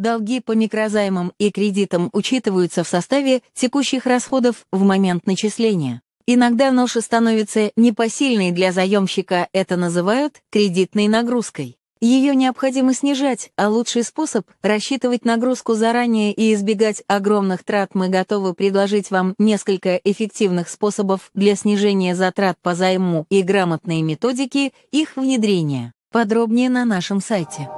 Долги по микрозаймам и кредитам учитываются в составе текущих расходов в момент начисления. Иногда ноша становится непосильной для заемщика, это называют кредитной нагрузкой. Ее необходимо снижать, а лучший способ — рассчитывать нагрузку заранее и избегать огромных трат. Мы готовы предложить вам несколько эффективных способов для снижения затрат по займу и грамотные методики их внедрения. Подробнее на нашем сайте.